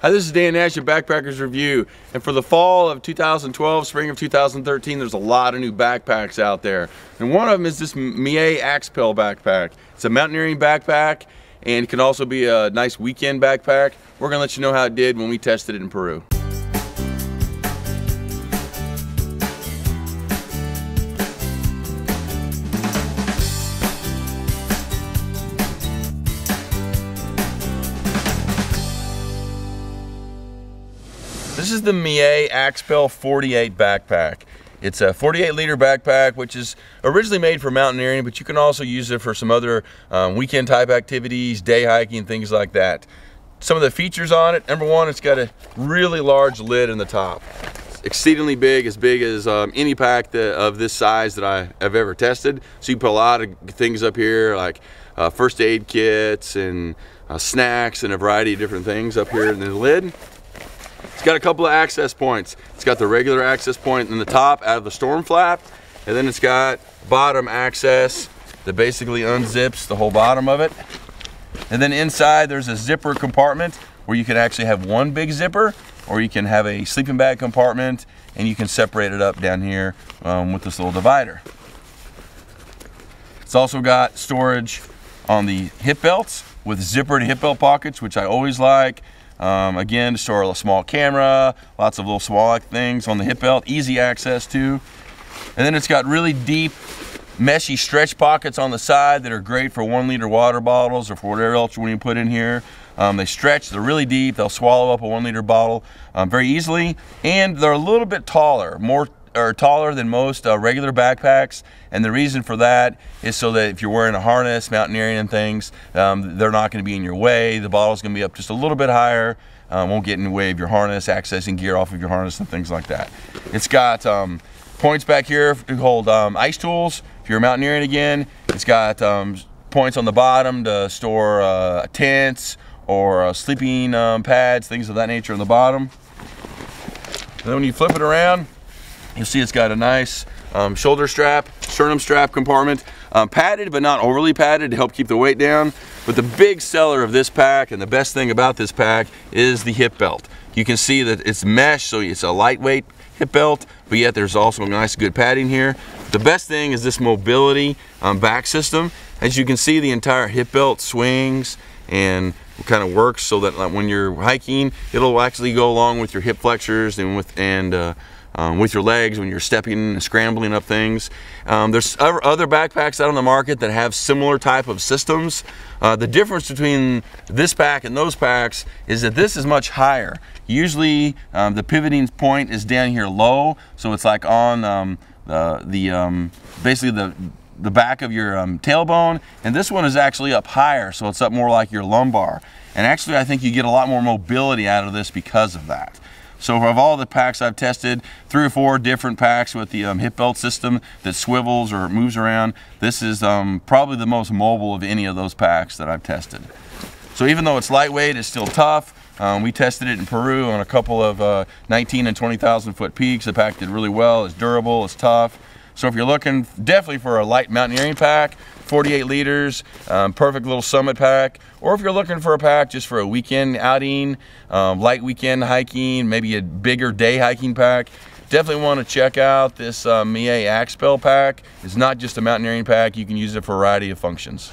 Hi, this is Dan Nash at Backpackers Review. And for the fall of 2012, spring of 2013, there's a lot of new backpacks out there. And one of them is this Millet Axpel backpack. It's a mountaineering backpack and it can also be a nice weekend backpack. We're gonna let you know how it did when we tested it in Peru. This is the Millet Axpel 48 backpack. It's a 48 liter backpack, which is originally made for mountaineering, but you can also use it for some other um, weekend type activities, day hiking, things like that. Some of the features on it, number one, it's got a really large lid in the top. It's exceedingly big, as big as um, any pack that, of this size that I have ever tested. So you put a lot of things up here, like uh, first aid kits and uh, snacks and a variety of different things up here in the lid. It's got a couple of access points. It's got the regular access point in the top out of the storm flap, and then it's got bottom access that basically unzips the whole bottom of it. And then inside there's a zipper compartment where you can actually have one big zipper or you can have a sleeping bag compartment and you can separate it up down here um, with this little divider. It's also got storage on the hip belts with zippered hip belt pockets, which I always like. Um, again, to store a small camera, lots of little small things on the hip belt, easy access to. And then it's got really deep, meshy stretch pockets on the side that are great for one liter water bottles or for whatever else you want to put in here. Um, they stretch, they're really deep, they'll swallow up a one liter bottle um, very easily, and they're a little bit taller, more are taller than most uh, regular backpacks and the reason for that is so that if you're wearing a harness mountaineering and things um, they're not going to be in your way. The bottle's going to be up just a little bit higher um, won't get in the way of your harness accessing gear off of your harness and things like that. It's got um, points back here to hold um, ice tools. If you're mountaineering again it's got um, points on the bottom to store uh, tents or uh, sleeping um, pads things of that nature on the bottom. And then when you flip it around You'll see it's got a nice um, shoulder strap, sternum strap compartment, um, padded but not overly padded to help keep the weight down. But the big seller of this pack and the best thing about this pack is the hip belt. You can see that it's mesh, so it's a lightweight hip belt, but yet there's also a nice good padding here. The best thing is this mobility um, back system. As you can see, the entire hip belt swings and kind of works so that like, when you're hiking, it'll actually go along with your hip flexors and with and uh, um, with your legs when you're stepping and scrambling up things. Um, there's other backpacks out on the market that have similar type of systems. Uh, the difference between this pack and those packs is that this is much higher. Usually um, the pivoting point is down here low, so it's like on um, the, the um, basically the the back of your um, tailbone, and this one is actually up higher, so it's up more like your lumbar. And actually, I think you get a lot more mobility out of this because of that. So of all the packs I've tested, three or four different packs with the um, hip belt system that swivels or moves around, this is um, probably the most mobile of any of those packs that I've tested. So even though it's lightweight, it's still tough. Um, we tested it in Peru on a couple of uh, 19 and 20,000 foot peaks. The pack did really well. It's durable, it's tough. So if you're looking definitely for a light mountaineering pack, 48 liters, um, perfect little summit pack. Or if you're looking for a pack just for a weekend outing, um, light weekend hiking, maybe a bigger day hiking pack, definitely want to check out this uh, Millet Axpel pack. It's not just a mountaineering pack, you can use it for a variety of functions.